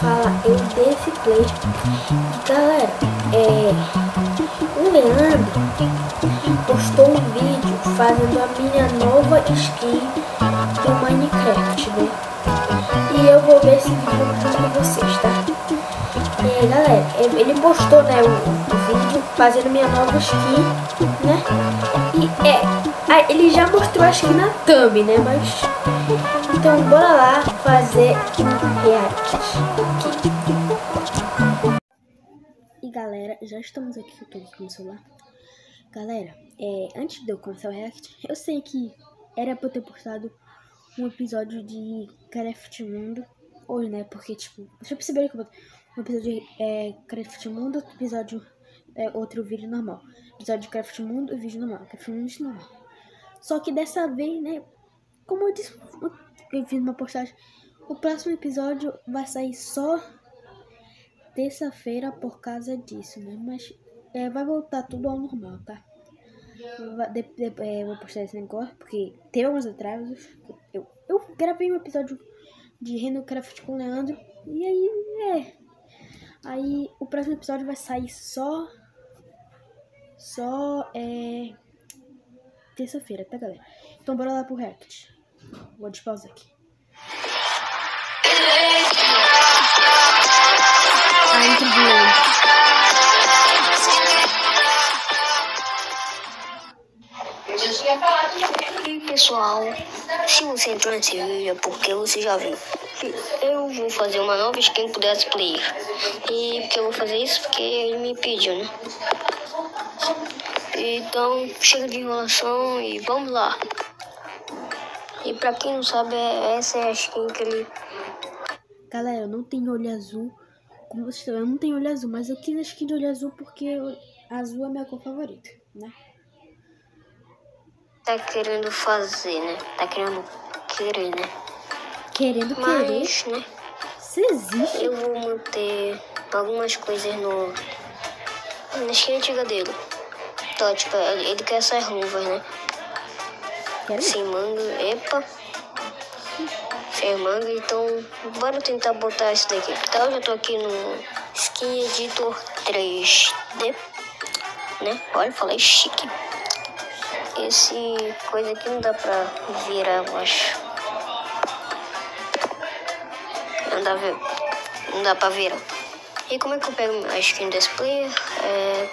fala é o DC Play. Galera, é, o Leandro postou um vídeo fazendo a minha nova skin do Minecraft, né? E eu vou ver esse vídeo com vocês, tá? É, galera, é, ele postou, né, o, o vídeo fazendo minha nova skin, né? E é, ele já mostrou acho que na thumb, né? Mas então bora lá fazer react. E galera, já estamos aqui, eu tô aqui no celular. Galera, é, antes de eu começar o react, eu sei que era pra eu ter postado um episódio de Craft Mundo hoje, né? Porque, tipo, deixa eu perceber que eu um episódio de é, Craft Mundo, outro episódio, é, outro vídeo normal. Episódio de Craft Mundo e vídeo normal. Craft Mundo normal. Só que dessa vez, né? Como eu disse, eu fiz uma postagem. O próximo episódio vai sair só terça-feira por causa disso, né? Mas é, vai voltar tudo ao normal, tá? De, de, é, vou postar esse negócio porque teve alguns atrasos. Eu, eu gravei um episódio de Reno Craft com o Leandro. E aí, é. Aí o próximo episódio vai sair só. Só é. Terça-feira, tá, galera? Então bora lá pro React. Vou despausar aqui. A intro de E pessoal, se você entrou nesse vídeo é porque você já viu eu vou fazer uma nova skin pro Death Player. E que eu vou fazer isso porque ele me pediu, né? Então, chega de enrolação e vamos lá. E pra quem não sabe, é, essa é a skin que ele... Galera, eu não tenho olho azul. Como vocês estão eu não tenho olho azul, mas eu quis a skin de olho azul porque azul é minha cor favorita, né? Tá querendo fazer, né? Tá querendo querer, né? Querendo Mas, querer. né? Você existe? Eu vou manter algumas coisas no... Na skin antiga dele. Então, tipo, ele quer essas luvas, né? Quero Sem manga, epa. Sem manga, então bora tentar botar isso daqui. Então eu já tô aqui no Skin Editor 3D, né? Olha, falei chique. Esse coisa aqui não dá pra virar, eu acho. Não dá, ver- não dá pra virar. E como é que eu pego a skin desse player? É,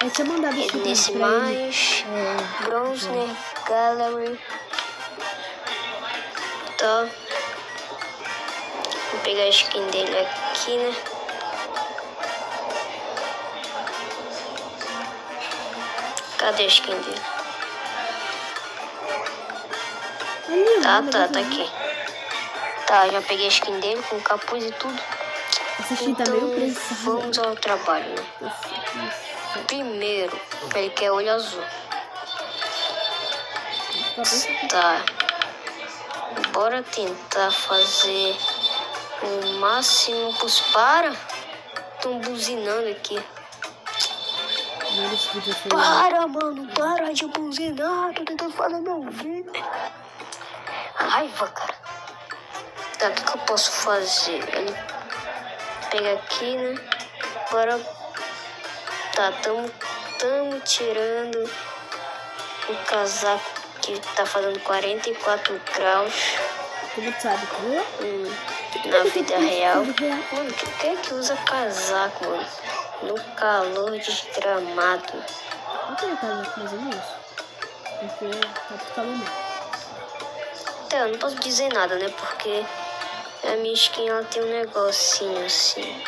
É é deixa eu nesse pra ele. mais. É, Browser Gallery. Tá. Vou pegar a skin dele aqui, né? Cadê a skin dele? ó, Tá, tá, tá aqui. Tá, já peguei a skin dele com capuz e tudo. Essa tá Então, meio presa. vamos ao trabalho? Primeiro, ele quer olho azul. Tá. Bora tentar fazer o máximo possível. Para! Estão buzinando aqui. Para, mano! Para de buzinar! Tô tentando fazer meu vídeo. Raiva, cara. Tá, o que, que eu posso fazer? Ele pega aqui, né? Agora. Tá, tamo, tamo tirando o casaco que tá fazendo 44 graus. Como tu sabe, viu? Hum, na vida real. Mano, quem é que usa casaco, mano? No calor desgramado. Não tem casa mais ou menos. Porque tá calor mesmo. Então, eu não posso dizer nada, né? Porque a minha skin ela tem um negocinho assim.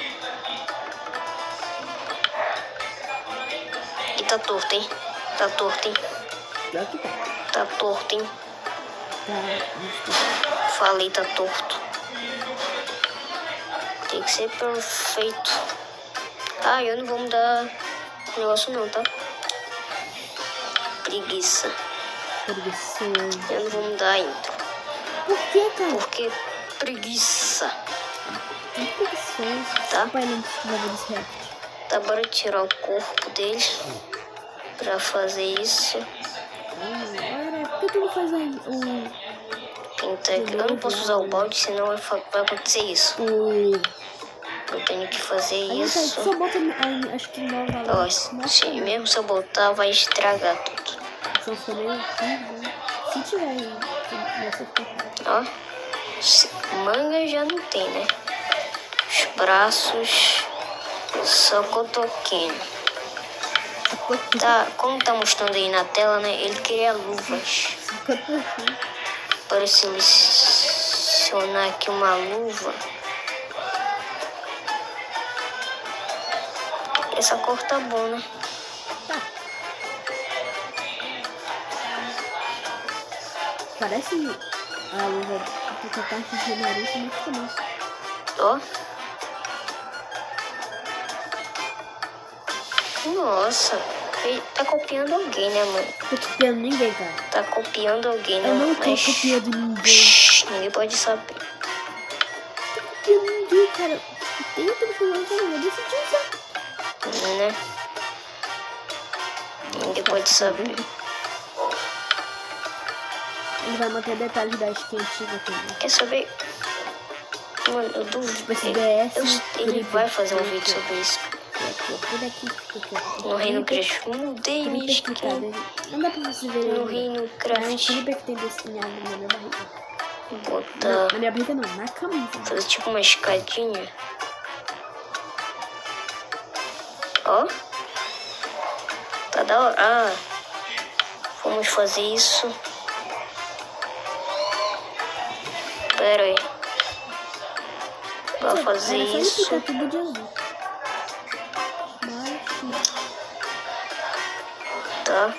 E tá torto, hein? Tá torto, hein? Tá. Tá torto, hein? Falei, tá torto. Tem que ser perfeito. Ah, eu não vou mudar o negócio não, tá? Preguiça. Preguiçoso. Eu não vou mudar ainda. Por que, cara? Porque preguiça. Tá. Não react. Tá, bora tirar o corpo dele pra fazer isso. Por que tu não faz aí o... Pintar aqui. Eu não posso usar o balde, senão vai, vai acontecer isso. Eu tenho que fazer tá, isso. só bota, acho que nova lá. Ó, se, mesmo se eu botar, vai estragar tudo. Só assim, né? Se tiver aí, vai ser Ó, manga já não tem, né? Os braços, só cotoquinho. Tá, como tá mostrando aí na tela, né? Ele queria luvas. Para selecionar aqui uma luva. Essa cor tá bom, né? Parece a luva que a parte de Naruto, mas fica massa. Ó. Nossa, ele tá copiando alguém, né, mano? Tô copiando ninguém, cara. Tá copiando alguém, né? Eu não tô Mas- copiando ninguém. Shhh, ninguém pode saber. Copiando ninguém, cara. Tem outro telefone, cara. Eu decidi usar. né? Ninguém pode saber. Ele vai manter detalhes da skin antiga também. Quer saber? Mano, eu duvido. esse Ele, DS, eu- ele vai fazer um vídeo sobre isso. Tudo aqui fica aqui. No Reino Craft. Mudei minha skin. Não dá pra você ver No. Reino Não, Craft. Felipe que tem desenhado na minha barriga. Botar. Na minha barriga não, na camisa. Fazer tipo uma escadinha. Ó. Tá da hora. Ah. Vamos fazer isso. Pera aí. Pra fazer isso. tudo de azul. Tá.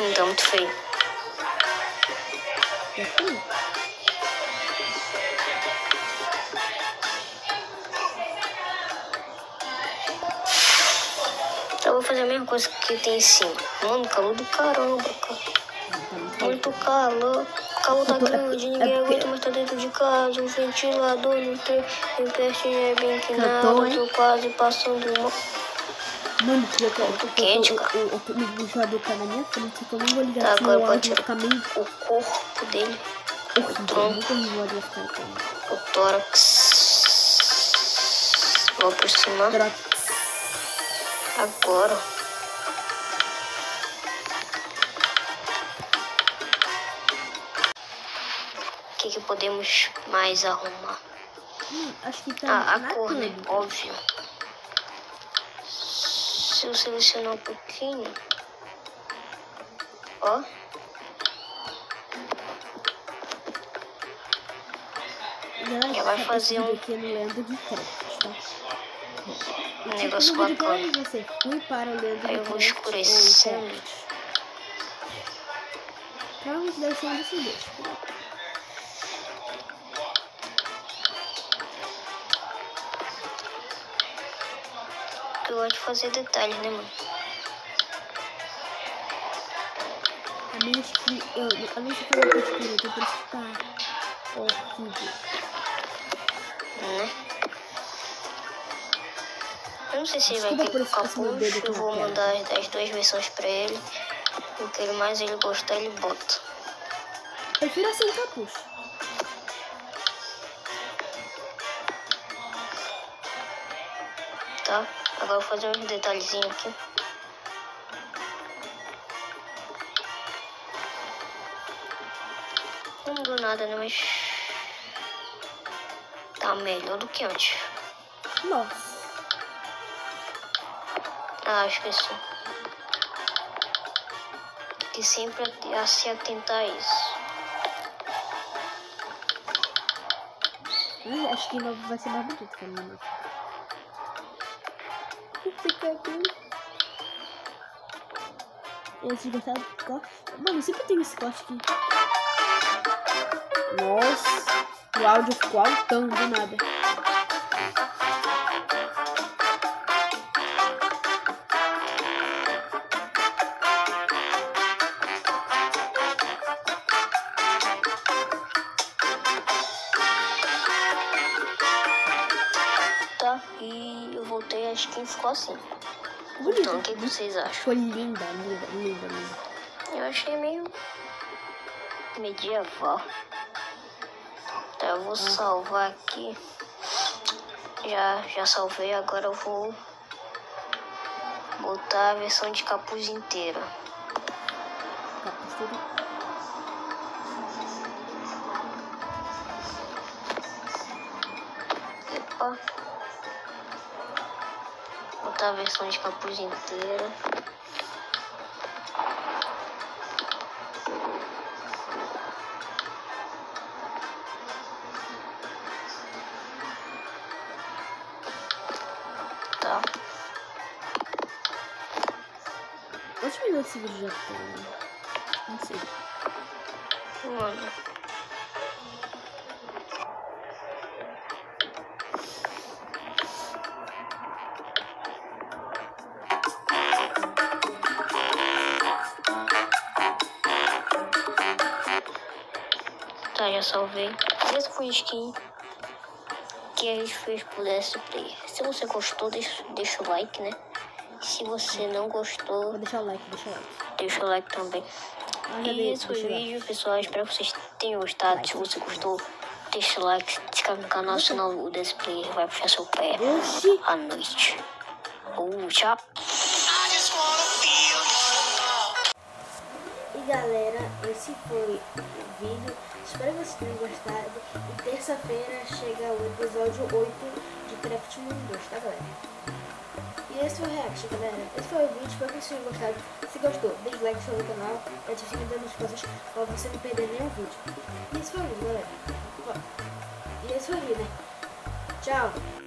Não tá muito feio. Foi. Então vou fazer a mesma coisa que tem em cima. Mano, calor do caramba, cara. Muito calor. Calor tá grande, ninguém aguenta mais tá dentro de casa. O ventilador não tem. O pertinho é bem que nada. Tô quase passando mal. Mano, eu. Muito quente, cara. O, o, o, o jogador tá na minha frente, eu não vou ligar Tá, agora o pode ficar meio O corpo dele, horrível. Tronco. O o tórax. Vou aproximar agora. Que, podemos mais arrumar? Hum, acho que tá Ah, a cor, né? Óbvio. Se eu selecionar um pouquinho. Ó. Já, vai fazer um- aqui no Leandro de Crédito, tá? Um negócio No vídeo bacana. que você fui para o Leandro Aí eu vou escurecendo. Provavelmente deve ser um desses dois. Eu gosto de fazer detalhes, né, mano? A minha skin, eu, eu não sei fazer textura, então por isso que tá horrível. Né? Eu não sei se ele vai por esse capuz. Eu vou mandar as, as duas versões pra ele. O que ele mais ele gostar, ele bota. Prefiro assim capuz. Tá? Agora vou fazer uns detalhezinhos aqui. Não mudou nada, né? Mas. Tá melhor do que antes. Nossa. Ah, esqueci. Que sempre a- a se atentar a isso. Acho que vai ser mais bonito que a minha. Fica aqui. Esse gostado corte. Mano, sempre tem esse corte aqui. Nossa. O áudio ficou altão do nada. Ficou assim. Então, o que vocês acham? Ficou linda, linda, linda, linda. Eu achei meio medieval. Galera, eu vou salvar aqui. Já, já salvei, agora eu vou botar a versão de capuz inteira. Capuz tudo. Botar a versão de capuz inteira. Tá. Quantos minutos esse vídeo já tem? Não sei. Mano. Tá, já salvei. Esse foi skin que a gente fez pro DS Player. Se você gostou, deixa, deixa o like, né? Se você não gostou, Vou deixar o like, deixa o like. deixa o like também. Ah, E esse foi o like. vídeo, pessoal. Espero que vocês tenham gostado. Se você gostou, deixa o like, se inscreve no canal, senão o Display vai puxar seu pé Oxi! à noite. Uh, tchau. Galera, esse foi o vídeo. Espero que vocês tenham gostado. E terça-feira chega o episódio 8 de Craft Moon 2, tá galera? E esse foi o react, galera. Esse foi o vídeo, espero que vocês tenham gostado. Se gostou, deixe like no canal, ative o sininho das notificações pra você não perder nenhum vídeo. E esse foi o vídeo, galera. E esse foi o vídeo, né? Tchau!